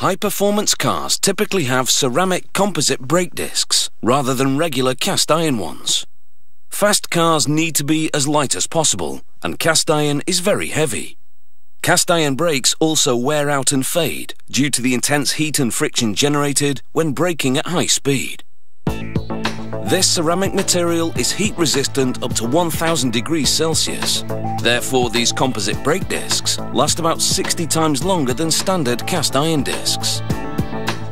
High-performance cars typically have ceramic composite brake discs rather than regular cast iron ones. Fast cars need to be as light as possible, and cast iron is very heavy. Cast iron brakes also wear out and fade due to the intense heat and friction generated when braking at high speed. This ceramic material is heat resistant up to 1000 degrees Celsius. Therefore, these composite brake discs last about 60 times longer than standard cast iron discs.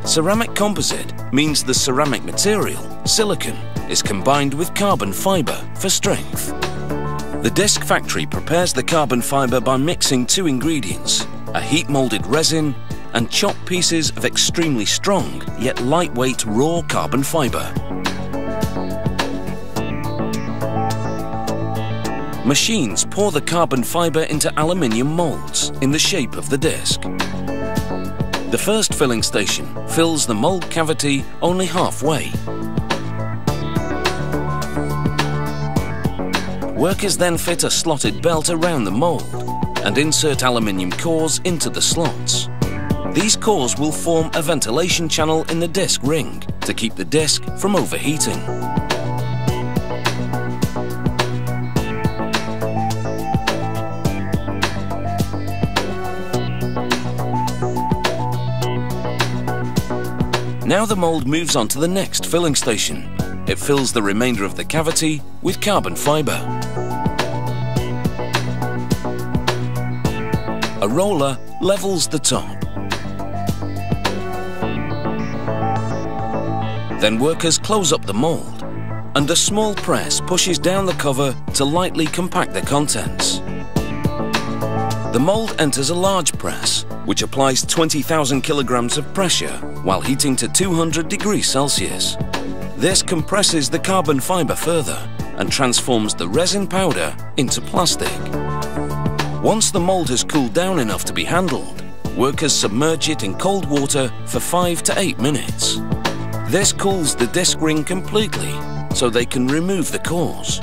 Ceramic composite means the ceramic material, silicon, is combined with carbon fibre for strength. The disc factory prepares the carbon fibre by mixing two ingredients, a heat-moulded resin and chopped pieces of extremely strong yet lightweight raw carbon fibre. Machines pour the carbon fibre into aluminium moulds in the shape of the disc. The first filling station fills the mould cavity only halfway. Workers then fit a slotted belt around the mould and insert aluminium cores into the slots. These cores will form a ventilation channel in the disc ring to keep the disc from overheating. Now the mould moves on to the next filling station. It fills the remainder of the cavity with carbon fibre. A roller levels the top. Then workers close up the mould and a small press pushes down the cover to lightly compact the contents. The mould enters a large press which applies 20,000 kilograms of pressure while heating to 200 degrees Celsius. This compresses the carbon fibre further and transforms the resin powder into plastic. Once the mould has cooled down enough to be handled, workers submerge it in cold water for 5 to 8 minutes. This cools the disc ring completely so they can remove the cores.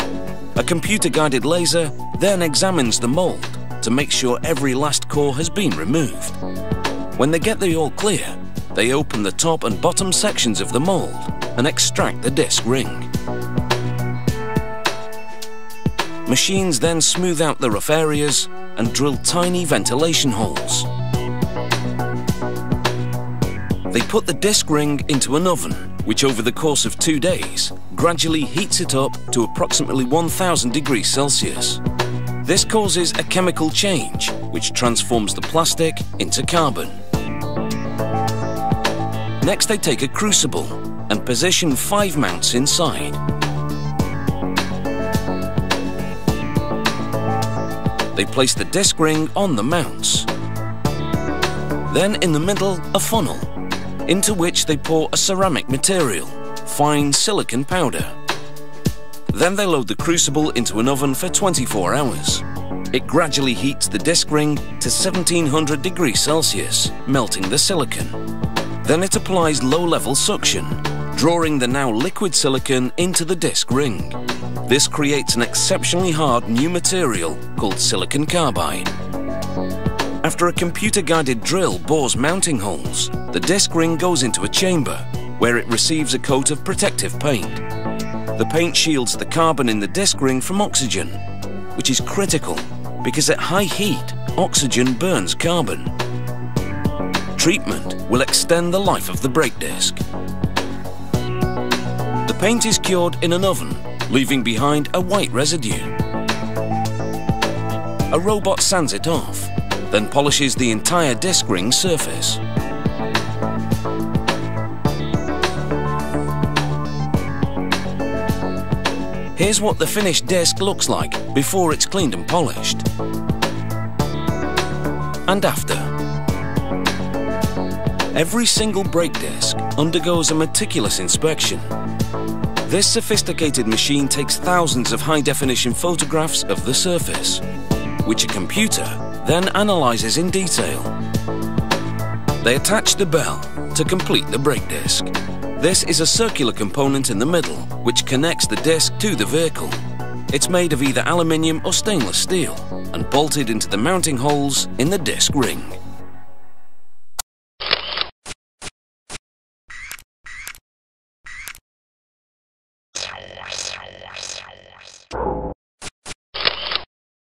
A computer-guided laser then examines the mould to make sure every last core has been removed. When they get the all clear, they open the top and bottom sections of the mould and extract the disc ring. Machines then smooth out the rough areas and drill tiny ventilation holes. They put the disc ring into an oven, which over the course of two days gradually heats it up to approximately 1000 degrees Celsius. This causes a chemical change, which transforms the plastic into carbon. Next they take a crucible and position five mounts inside. They place the disc ring on the mounts. Then in the middle, a funnel, into which they pour a ceramic material, fine silicon powder. Then they load the crucible into an oven for 24 hours. It gradually heats the disc ring to 1700 degrees Celsius, melting the silicon. Then it applies low-level suction, drawing the now liquid silicon into the disc ring. This creates an exceptionally hard new material called silicon carbide. After a computer-guided drill bores mounting holes, the disc ring goes into a chamber where it receives a coat of protective paint. The paint shields the carbon in the disc ring from oxygen, which is critical because at high heat, oxygen burns carbon. Treatment will extend the life of the brake disc. The paint is cured in an oven, leaving behind a white residue. A robot sands it off, then polishes the entire disc ring surface. Here's what the finished disc looks like before it's cleaned and polished. And after. Every single brake disc undergoes a meticulous inspection. This sophisticated machine takes thousands of high-definition photographs of the surface, which a computer then analyzes in detail. They attach the bell to complete the brake disc. This is a circular component in the middle, which connects the disc to the vehicle. It's made of either aluminium or stainless steel and bolted into the mounting holes in the disc ring.